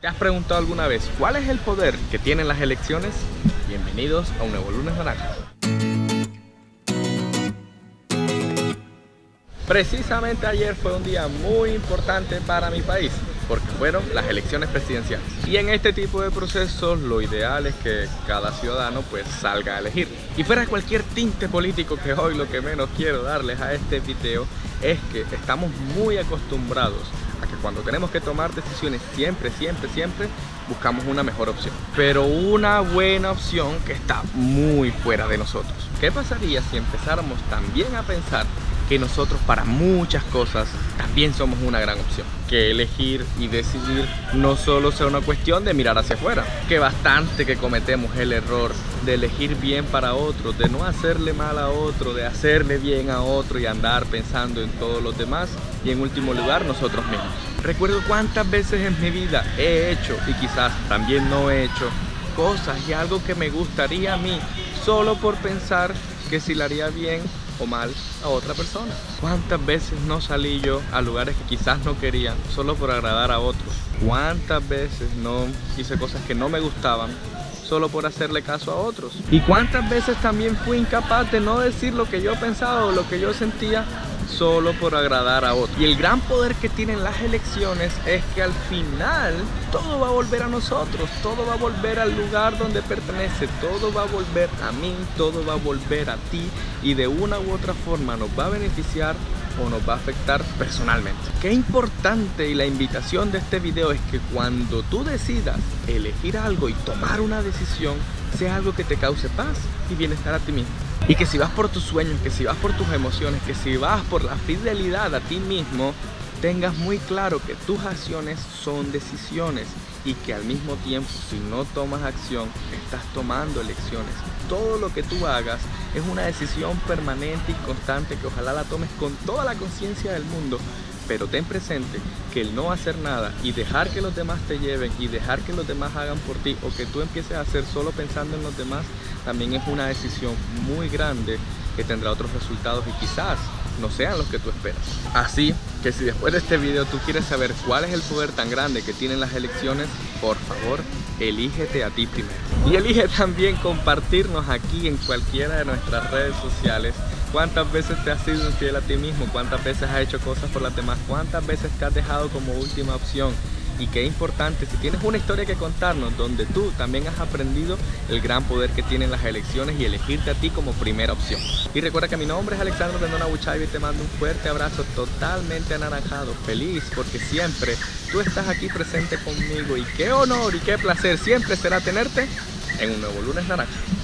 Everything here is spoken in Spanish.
¿Te has preguntado alguna vez cuál es el poder que tienen las elecciones? Bienvenidos a un nuevo lunes naranja. Precisamente ayer fue un día muy importante para mi país porque fueron las elecciones presidenciales. Y en este tipo de procesos lo ideal es que cada ciudadano pues salga a elegir. Y fuera cualquier tinte político que hoy lo que menos quiero darles a este video es que estamos muy acostumbrados a que cuando tenemos que tomar decisiones siempre, siempre, siempre buscamos una mejor opción. Pero una buena opción que está muy fuera de nosotros. ¿Qué pasaría si empezáramos también a pensar que nosotros para muchas cosas también somos una gran opción. Que elegir y decidir no solo sea una cuestión de mirar hacia afuera, que bastante que cometemos el error de elegir bien para otro, de no hacerle mal a otro, de hacerle bien a otro y andar pensando en todos los demás y en último lugar nosotros mismos. Recuerdo cuántas veces en mi vida he hecho y quizás también no he hecho cosas y algo que me gustaría a mí solo por pensar que si la haría bien o mal a otra persona. ¿Cuántas veces no salí yo a lugares que quizás no quería solo por agradar a otros? ¿Cuántas veces no hice cosas que no me gustaban solo por hacerle caso a otros? ¿Y cuántas veces también fui incapaz de no decir lo que yo pensaba o lo que yo sentía solo por agradar a otros. Y el gran poder que tienen las elecciones es que al final todo va a volver a nosotros, todo va a volver al lugar donde pertenece, todo va a volver a mí, todo va a volver a ti y de una u otra forma nos va a beneficiar o nos va a afectar personalmente. Qué importante y la invitación de este video es que cuando tú decidas elegir algo y tomar una decisión, sea algo que te cause paz y bienestar a ti mismo. Y que si vas por tus sueños, que si vas por tus emociones, que si vas por la fidelidad a ti mismo, tengas muy claro que tus acciones son decisiones y que al mismo tiempo si no tomas acción estás tomando elecciones. Todo lo que tú hagas es una decisión permanente y constante que ojalá la tomes con toda la conciencia del mundo pero ten presente que el no hacer nada y dejar que los demás te lleven y dejar que los demás hagan por ti o que tú empieces a hacer solo pensando en los demás también es una decisión muy grande que tendrá otros resultados y quizás no sean los que tú esperas. Así que si después de este video tú quieres saber cuál es el poder tan grande que tienen las elecciones, por favor, elígete a ti primero. Y elige también compartirnos aquí en cualquiera de nuestras redes sociales ¿Cuántas veces te has sido infiel a ti mismo? ¿Cuántas veces has hecho cosas por las demás? ¿Cuántas veces te has dejado como última opción? Y qué importante, si tienes una historia que contarnos donde tú también has aprendido el gran poder que tienen las elecciones y elegirte a ti como primera opción. Y recuerda que mi nombre es Alexandro Rendona Buchay y te mando un fuerte abrazo totalmente anaranjado, feliz porque siempre tú estás aquí presente conmigo y qué honor y qué placer siempre será tenerte en un nuevo lunes naranja.